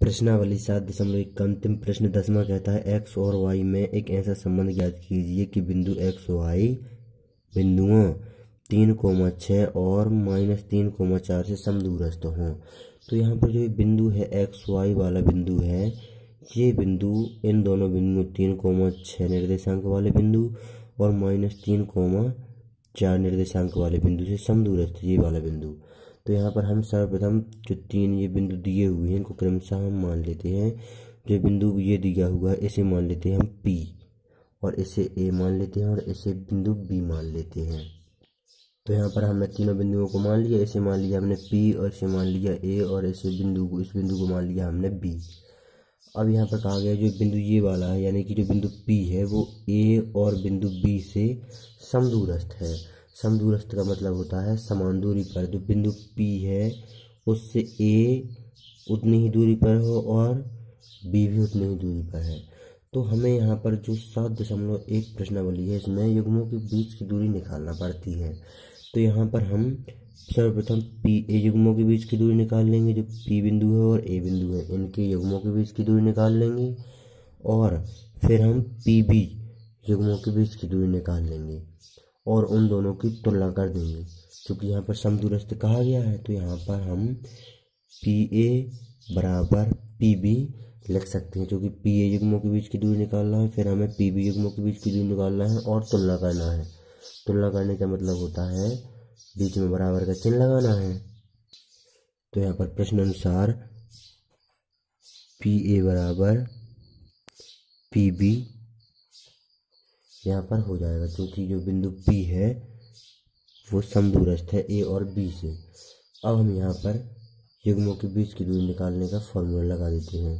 प्रश्नावली सात दशमलव एक अंतिम प्रश्न दसवां कहता है, एक्स और वाई में एक ऐसा संबंध ज्ञात कीजिए कि बिंदु एक्स, वाई बिंदुओं तीन कोमा छः और माइनस तीन कोमा चार से समदूरस्थ हों। तो यहाँ पर जो बिंदु है, एक्स, वाई वाला बिंदु है, ये बिंदु इन दोनों बिंदुओं तीन कोमा छः निर्देशांक वाले बिंदु और माइनस तीन कोमा चार निर्देशांक वाले बिंदु से समदूरस्थ, ये वाला बिंदु। तो यहाँ पर हम सर्वप्रथम जो तीन ये बिंदु दिए हुए हैं, इनको क्रमशः हम मान लेते हैं। जो बिंदु ये दिया हुआ है, इसे मान लेते हैं हम पी और इसे ए मान लेते हैं और इसे बिंदु बी मान लेते हैं। तो यहाँ पर हमने तीनों बिंदुओं को मान लिया, इसे मान लिया हमने पी और इसे मान लिया ए और इसे बिंदु को इस बिंदु को मान लिया हमने बी अब यहाँ पर कहा गया जो बिंदु ये वाला है, यानी कि जो बिंदु पी है, वो ए और बिंदु बी से समदूरस्थ है। समदूरस्थ का मतलब होता है समान दूरी पर। जो बिंदु पी है, उससे ए उतनी ही दूरी पर हो और बी भी उतनी ही दूरी पर है। तो हमें यहाँ पर जो सात दशमलव एक प्रश्नावली है, इसमें युग्मों के बीच की दूरी निकालना पड़ती है। तो यहाँ पर हम सर्वप्रथम पी ए युग्मों के बीच की दूरी निकाल लेंगे, जो पी बिंदु है और ए बिंदु है। इनके युग्मों के बीच की दूरी निकाल लेंगे और फिर हम पी बी युग्मों के बीच की दूरी निकाल लेंगे। और उन दोनों की तुलना कर देंगे। क्योंकि यहाँ पर समदूरस्थ कहा गया है तो यहाँ पर हम पी ए बराबर पी बी लिख सकते हैं, क्योंकि पी ए युग्मों के बीच की दूरी निकालना है, फिर हमें पी बी युग्मों के बीच की दूरी निकालना है और तुलना करना है। तुलना करने का मतलब होता है बीच में बराबर का चिन्ह लगाना है। तो यहाँ पर प्रश्न अनुसार पी ए बराबर पी बी यहाँ पर हो जाएगा, क्योंकि जो बिंदु पी है, वो समदूरस्थ है ए और बी से। अब हम यहाँ पर युग्मों के बीच की दूरी निकालने का फॉर्मूला लगा देते हैं।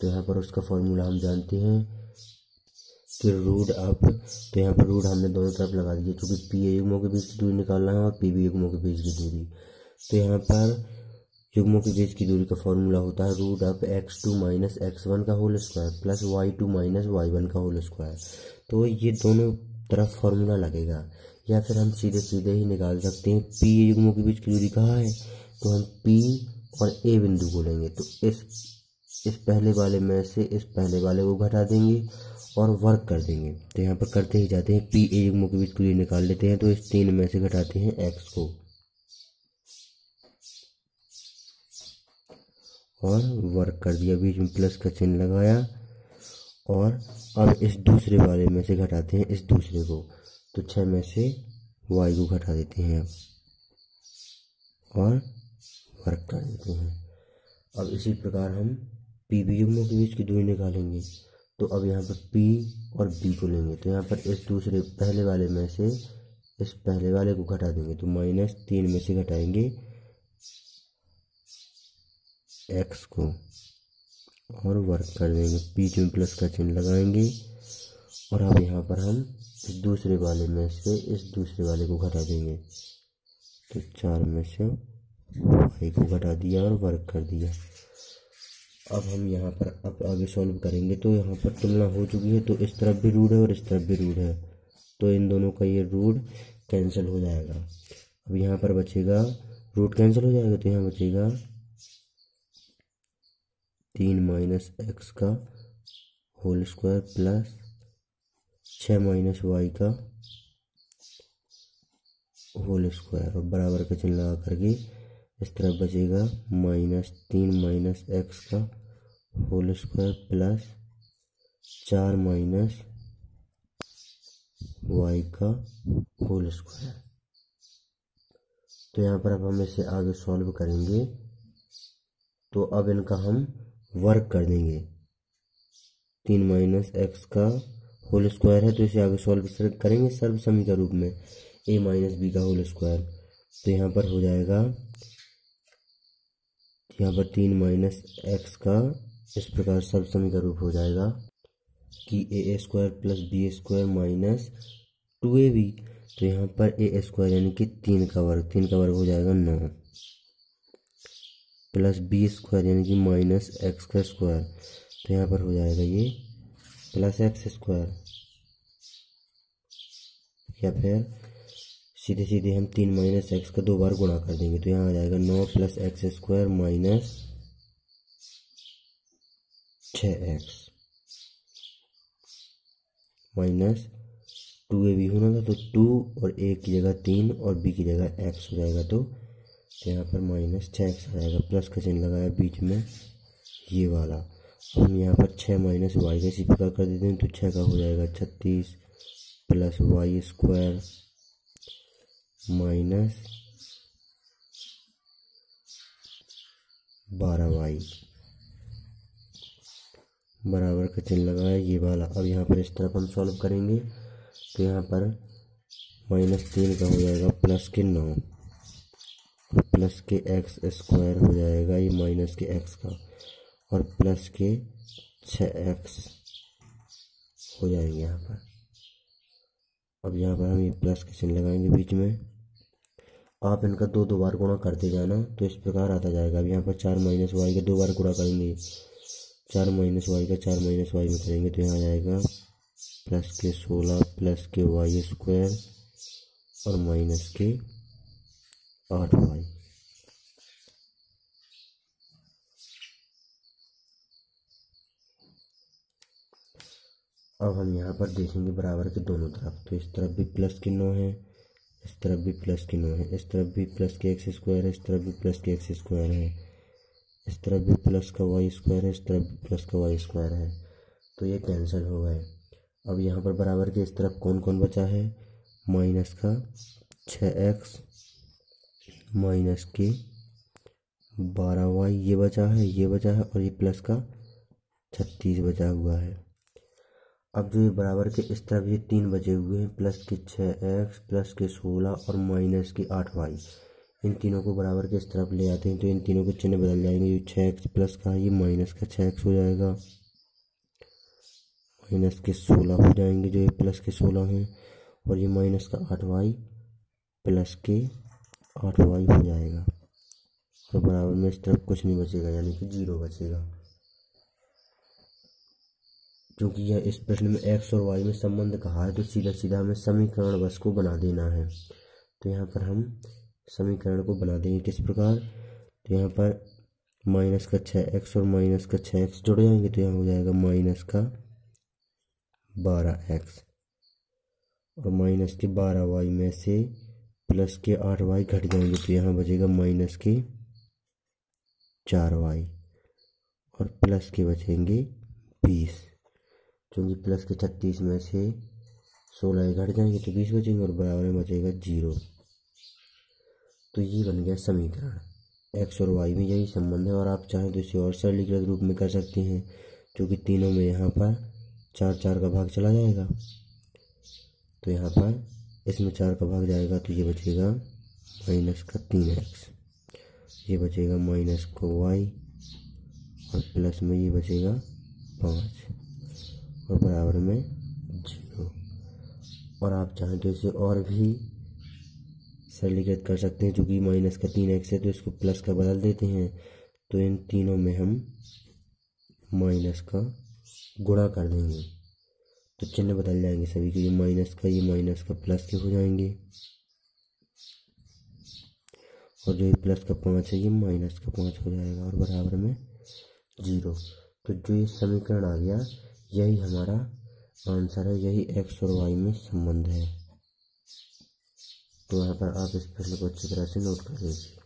तो यहाँ पर उसका फॉर्मूला हम जानते हैं कि रूड अप तो यहाँ पर रूड हमने दोनों तरफ़ लगा दिया, क्योंकि पी ए युग्मों के बीच की दूरी निकालना है और पी बी युग्मों के बीच की दूरी। तो यहाँ पर युग्मों के बीच की दूरी का फॉर्मूला होता है root of x two minus x one का whole square plus y two minus y one का होल स्क्वायर तो ये दोनों तरफ़ फॉर्मूला लगेगा। या फिर हम सीधे सीधे ही निकाल सकते हैं। पी युग्मों के बीच की दूरी कहाँ है? तो हम पी और ए बिंदु को लेंगे तो इस इस पहले वाले में से इस पहले वाले को घटा देंगे और वर्क कर देंगे। तो यहाँ पर करते ही जाते हैं। पी ए युग्मों के बीच की दूरी निकाल लेते हैं। तो इस तीन में से घटाते हैं एक्स को। और वर्क कर दिया। बीच में प्लस का चिन्ह लगाया। और अब इस दूसरे वाले में से घटाते हैं इस दूसरे को। तो छः में से वाई को घटा देते हैं। और वर्क कर देते हैं। अब इसी प्रकार हम पी बी युग्मों के बीच की दूरी निकालेंगे। तो अब यहाँ पर पी और बी को लेंगे। तो यहाँ पर इस दूसरे, पहले वाले में से इस पहले वाले को घटा देंगे। तो माइनस तीन में से घटाएँगे एक्स को। और वर्क कर देंगे बीच में प्लस का चिन्ह लगाएँगे। और अब यहाँ पर हम इस दूसरे वाले में से इस दूसरे वाले को घटा देंगे। तो चार में से वाई को घटा दिया और वर्क कर दिया। अब हम यहाँ पर अब आगे सॉल्व करेंगे। तो यहाँ पर तुलना हो चुकी है तो इस तरफ़ भी रूड है और इस तरफ़ भी रूड है। तो इन दोनों का ये रूड कैंसिल हो जाएगा। अब यहाँ पर बचेगा रूट कैंसिल हो जाएगा तो यहाँ बचेगा तीन माइनस एक्स का होल स्क्वायर प्लस छः माइनस वाई का होल स्क्वायर और बराबर का चिन्ह लगा करके इस तरह बचेगा माइनस तीन माइनस एक्स का होल स्क्वायर प्लस चार माइनस वाई का होल स्क्वायर तो यहाँ पर अब हम इसे आगे सॉल्व करेंगे। तो अब इनका हम वर्क कर देंगे। तीन माइनस एक्स का होल स्क्वायर है तो इसे आगे सॉल्व करेंगे सर्व समी का रूप में। ए माइनस बी का होल स्क्वायर तो यहाँ पर हो जाएगा, यहाँ पर तीन माइनस एक्स का इस प्रकार सर्व समी का रूप हो जाएगा कि a square plus b square minus two a b तो यहाँ पर ए स्क्वायर यानी कि तीन का वर्ग, तीन का वर्ग हो जाएगा नौ। प्लस बी स्क्वायर यानी कि माइनस एक्स का स्क्वायर। तो यहाँ पर हो जाएगा ये प्लस एक्स स्क्वायर। या फिर सीधे सीधे हम तीन माइनस एक्स का दो बार गुणा कर देंगे तो यहाँ आ जाएगा नौ प्लस एक्स स्क्वायर माइनस छ x. Minus two a b होना था तो टू और ए की जगह तीन और बी की जगह एक्स हो जाएगा तो यहाँ पर माइनस छः एक्स आ जाएगा प्लस का चिन्ह लगाया बीच में ये वाला। हम यहाँ पर छः माइनस वाई का इसी प्रकार कर देते हैं तो छः का हो जाएगा छत्तीस प्लस वाई स्क्वायर माइनस बारह वाई बराबर का चिन्ह लगाया ये वाला। अब यहाँ पर इस तरफ़ हम सॉल्व करेंगे तो यहाँ पर माइनस तीन का हो जाएगा प्लस के नौ। प्लस के एक्स स्क्वायर हो जाएगा ये माइनस के एक्स का। और प्लस के छः एक्स हो जाएँगे यहाँ पर। अब यहाँ पर हम ये प्लस के चिन्ह लगाएँगे बीच में। आप इनका दो दो बार गुणा करते जाना तो इस प्रकार आता जाएगा। अब यहाँ पर चार माइनस वाई का दो बार गुणा करेंगे। चार माइनस वाई का चार माइनस वाई में करेंगे तो यहाँ जाएगा। प्लस के सोलह, प्लस के वाई स्क्वायर और माइनस के आठ वाई अब हम यहाँ पर देखेंगे बराबर के दोनों तरफ़ तो इस तरफ़ भी प्लस के नौ है, इस तरफ़ भी प्लस के नौ है, इस तरफ़ भी प्लस के एक्स स्क्वायर है इस तरफ़ भी प्लस के एक्स स्क्वायर है, इस तरफ़ भी प्लस का वाई स्क्वायर है इस तरफ़ भी प्लस का वाई स्क्वायर है तो ये कैंसिल हो गए। अब यहाँ पर बराबर के इस तरफ़ कौन कौन बचा है? माइनस का छः एक्स माइनस के बारह वाई, ये बचा है, ये बचा है और ये प्लस का छत्तीस बचा हुआ है। अब जो ये बराबर के इस तरफ़ ये तीन बचे हुए हैं, प्लस के छः एक्स प्लस के सोलह और माइनस के आठ वाई इन तीनों को बराबर के इस तरफ़ ले आते हैं तो इन तीनों के चिन्ह बदल जाएँगे, जो छः एक्स प्लस का ये माइनस का छः एक्स हो जाएगा। माइनस के सोलह हो जाएँगे जो ये प्लस के सोलह हैं, और ये माइनस का आठ वाई प्लस के आठ वाई हो जाएगा। और बराबर में इस तरफ़ कुछ नहीं बचेगा, यानी कि ज़ीरो बचेगा। क्योंकि यह इस प्रश्न में एक्स और वाई में संबंध कहा है तो सीधा सीधा हमें समीकरण बस को बना देना है। तो यहाँ पर हम समीकरण को बना देंगे किस प्रकार? तो यहाँ पर माइनस का छः एक्स और माइनस का छः एक्स जुड़ जाएँगे तो यहाँ हो जाएगा माइनस का बारह एक्स और माइनस के बारह वाई में से प्लस के आठ वाई घट जाएँगे तो यहाँ बचेगा माइनस के चार वाई और प्लस के बचेंगे बीस। क्योंकि प्लस के छत्तीस में से सोलह घट जाएँगे तो बीस बचेंगे और बराबर में बचेगा ज़ीरो। तो ये बन गया समीकरण। एक्स और वाई में यही संबंध है और आप चाहें तो इसे और सरलीकृत रूप में कर सकते हैं क्योंकि तीनों में यहाँ पर चार चार का भाग चला जाएगा। तो यहाँ पर इसमें चार का भाग जाएगा तो ये बचेगा माइनस का तीन एक्स ये बचेगा माइनस को वाई और प्लस में ये बचेगा पाँच और बराबर में ज़ीरो और आप चाहें तो इसे और भी सरलीकृत कर सकते हैं चूँकि माइनस का तीन एक्स है तो इसको प्लस का बदल देते हैं। तो इन तीनों में हम माइनस का गुणा कर देंगे। तो चिन्ह बदल जाएँगे सभी के, ये माइनस का, ये माइनस का प्लस के हो जाएँगे। और जो ये प्लस का पाँच है, ये माइनस का पाँच हो जाएगा और बराबर में ज़ीरो तो जो ये समीकरण आ गया, यही हमारा आंसर है, यही एक्स और वाई में संबंध है। तो यहाँ पर आप इस प्रश्न को अच्छी तरह से नोट कर लीजिए।